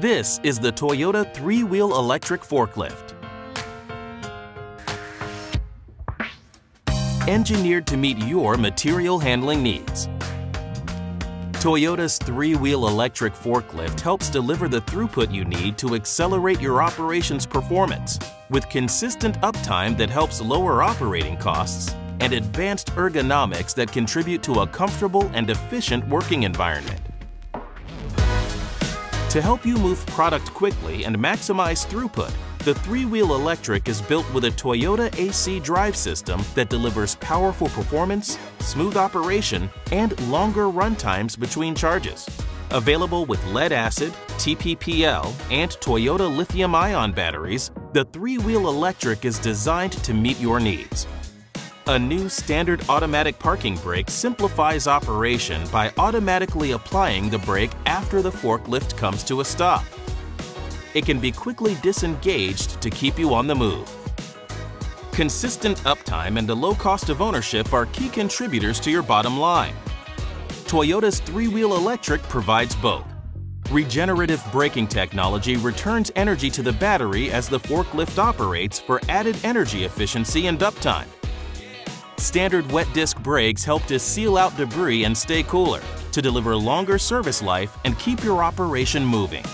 This is the Toyota three-wheel electric forklift. Engineered to meet your material handling needs. Toyota's three-wheel electric forklift helps deliver the throughput you need to accelerate your operations performance with consistent uptime that helps lower operating costs and advanced ergonomics that contribute to a comfortable and efficient working environment. To help you move product quickly and maximize throughput, the three-wheel electric is built with a Toyota AC drive system that delivers powerful performance, smooth operation, and longer run times between charges. Available with lead-acid, TPPL, and Toyota lithium-ion batteries, the three-wheel electric is designed to meet your needs. A new standard automatic parking brake simplifies operation by automatically applying the brake after the forklift comes to a stop. It can be quickly disengaged to keep you on the move. Consistent uptime and a low cost of ownership are key contributors to your bottom line. Toyota's three-wheel electric provides both. Regenerative braking technology returns energy to the battery as the forklift operates for added energy efficiency and uptime. Standard wet disc brakes help to seal out debris and stay cooler to deliver longer service life and keep your operation moving.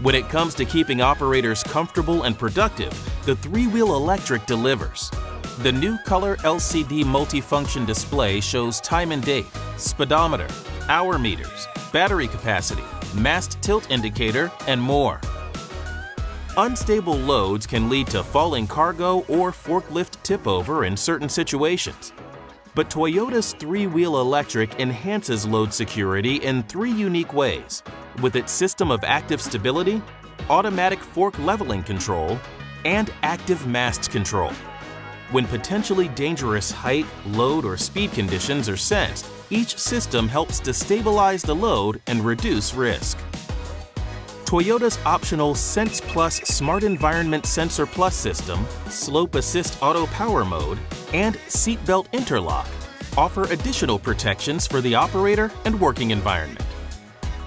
When it comes to keeping operators comfortable and productive, the three-wheel electric delivers. The new color LCD multifunction display shows time and date, speedometer, hour meters, battery capacity, mast tilt indicator, and more. Unstable loads can lead to falling cargo or forklift tip over in certain situations. But Toyota's three-wheel electric enhances load security in three unique ways with its system of active stability, automatic fork leveling control, and active mast control. When potentially dangerous height, load, or speed conditions are sensed, each system helps to stabilize the load and reduce risk. Toyota's optional Sense Plus Smart Environment Sensor Plus system, Slope Assist Auto Power Mode, and Seatbelt Interlock offer additional protections for the operator and working environment.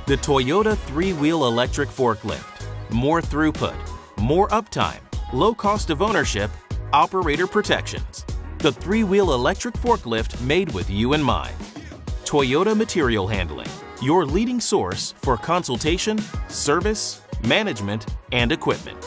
The Toyota three-wheel electric forklift. More throughput, more uptime, low cost of ownership, operator protections. The three-wheel electric forklift made with you in mind. Toyota Material Handling, your leading source for consultation, service, management, and equipment.